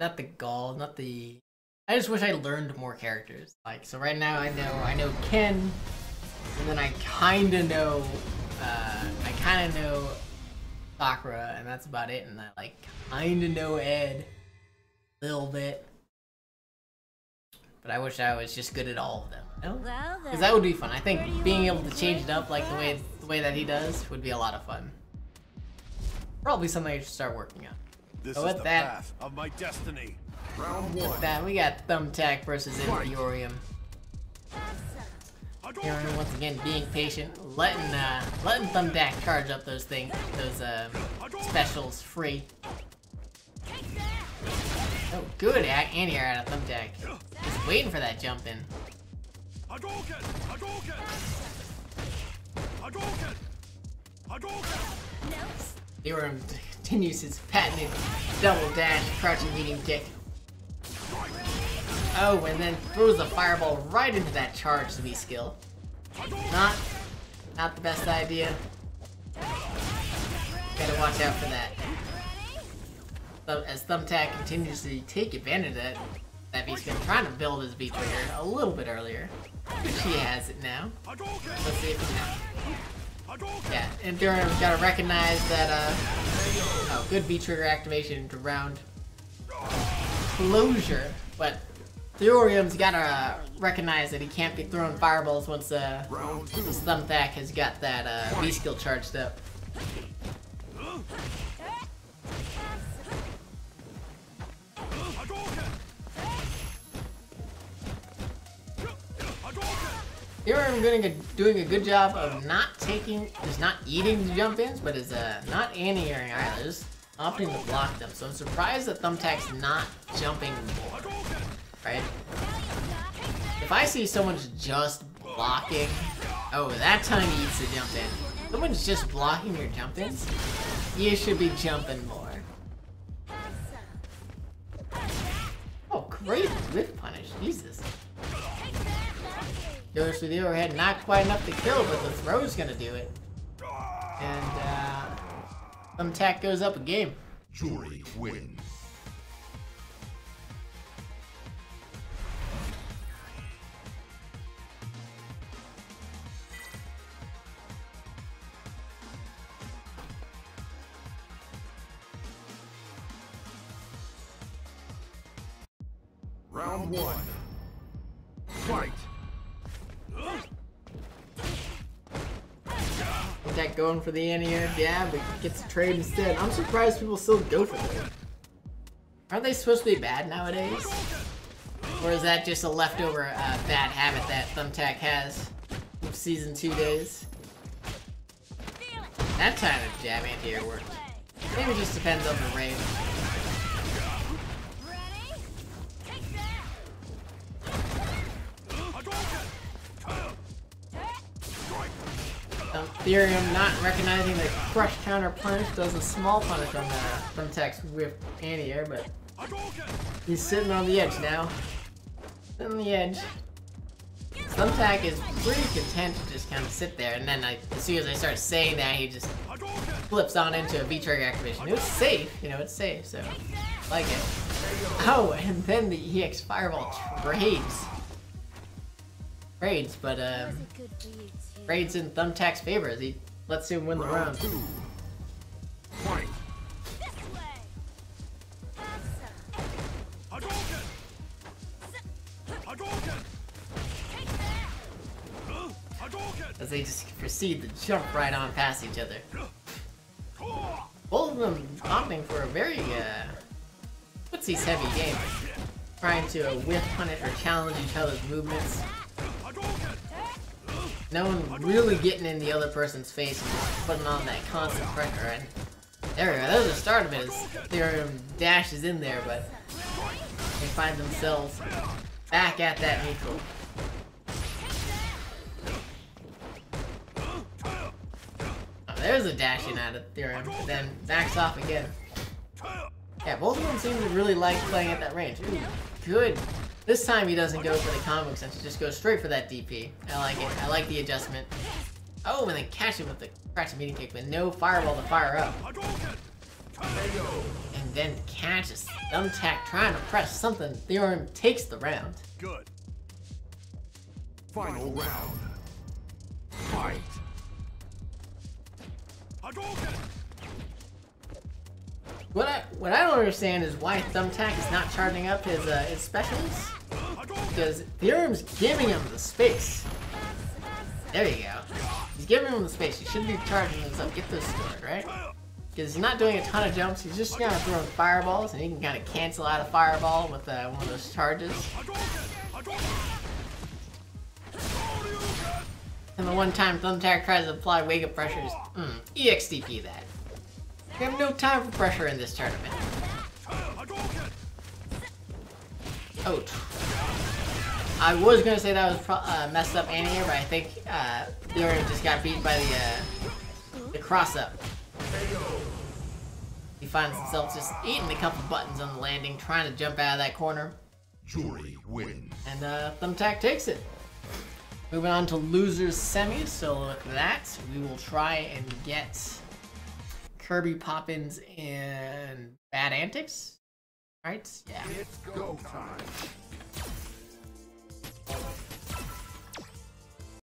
not the gall, not the. I just wish I learned more characters. Like so, right now I know I know Ken, and then I kind of know, uh, I kind of know Sakura, and that's about it. And I like kind of know Ed, a little bit. But I wish I was just good at all of them. You know? Well, Because that would be fun. I think being able to change it up like the way the way that he does would be a lot of fun. Probably something I should start working on. This So is the that- path of my destiny. Round With one. that, we got Thumbtack versus InTheorium. InTheorium once again being patient, letting uh, letting Thumbtack charge up those things, those um, specials free. Oh, good a- anti-air out of Thumbtack. Just waiting for that jump in. Hadouken! InTheorium continues his patented double dash crouching medium kick. Oh, and then throws a fireball right into that charge to be skill. Not, not the best idea. Gotta watch out for that. As Thumbtack continues to take advantage of that, that V skill, trying to build his V trigger a little bit earlier. Which he has it now. Let's see if can. Hadouken! Yeah, and Durham's gotta recognize that, uh, oh, good V-trigger activation to round closure, but Theorium's gotta uh, recognize that he can't be throwing fireballs once, uh, his Thumbtack has got that, uh, V-skill charged up. Hadouken! Theorium doing a, doing a good job of not taking, is not eating the jump-ins, but is, uh, not anti-airing either, just opting to block them, so I'm surprised that Thumbtack's not jumping more. right? If I see someone's just blocking, oh, that time he needs to jump in. Someone's just blocking your jump ins, you should be jumping more. Oh, great whip punish, Jesus. Goes through the overhead, not quite enough to kill, but the throw's gonna do it. And, uh, Thumbtack goes up a game. Juri wins. Round one. Fight. Thumbtack going for the anti-air jab, but gets a trade instead. I'm surprised people still go for that. Aren't they supposed to be bad nowadays? Or is that just a leftover uh, bad habit that Thumbtack has from season two days? That time of jab anti-air worked. Maybe it just depends on the raid. Um, Theorium not recognizing the crush counter Punch does a small punish on the Thumbtack's whiff anti-air, but he's sitting on the edge now. Sitting on the edge. Thumbtack is pretty content to just kind of sit there, and then I, as soon as I start saying that, he just flips on into a V-trigger activation. It's safe, you know, it's safe, so like it. Oh, and then the EX Fireball trades. Trades, but um, trades in Thumbtack's favor as he lets him win the Round. Fight. As they just proceed to jump right on past each other. Both of them opting for a very, uh, footsies heavy game. Trying to uh, whiff, punish, or challenge each other's movements. No one really getting in the other person's face and putting on that constant pressure. And there we go. That was the start of. As their um, dash is in there, but they find themselves back at that neutral. Oh, there's a dashing out of Theorium, but then backs off again. Yeah, both of them seem to really like playing at that range. Ooh, good. This time he doesn't go for the combo he just goes straight for that DP. I like it. I like the adjustment. Oh, and then catch him with the crash meeting kick with no fireball to fire up. And then catches Thumbtack trying to press something. Theorium takes the round. Good. Final round. Fight. Hadouken! What I what I don't understand is why Thumbtack is not charging up his uh, his specials because Theorium's giving him the space. There you go. He's giving him the space. He shouldn't be charging this up. Get this stored, right? Because he's not doing a ton of jumps. He's just kind of throwing fireballs, and he can kind of cancel out a fireball with uh, one of those charges. And the one time Thumbtack tries to apply wake up pressure, just mm, EXDP that. We have no time for pressure in this tournament. Oh. I was gonna say that was pro uh, messed up anti-air, but I think uh, Theorium just got beat by the uh, the cross-up. He finds himself just eating a couple buttons on the landing, trying to jump out of that corner, Juri wins. and uh, Thumbtack takes it. Moving on to losers semi, so with that, we will try and get Kirby Poppins and Bad Antics. Right? Yeah. It's go time.